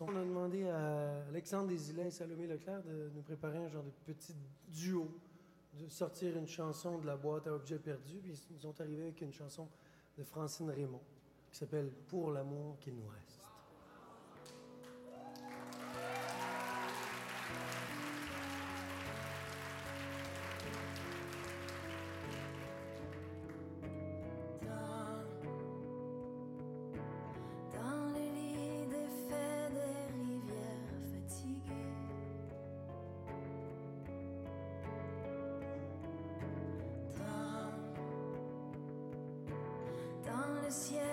On a demandé à Alexandre Desilets et Salomé Leclerc de nous préparer un genre de petit duo, de sortir une chanson de la boîte à objets perdus, puis ils nous ont arrivé avec une chanson de Francine Raymond qui s'appelle Pour l'amour qu'il nous reste. yeah.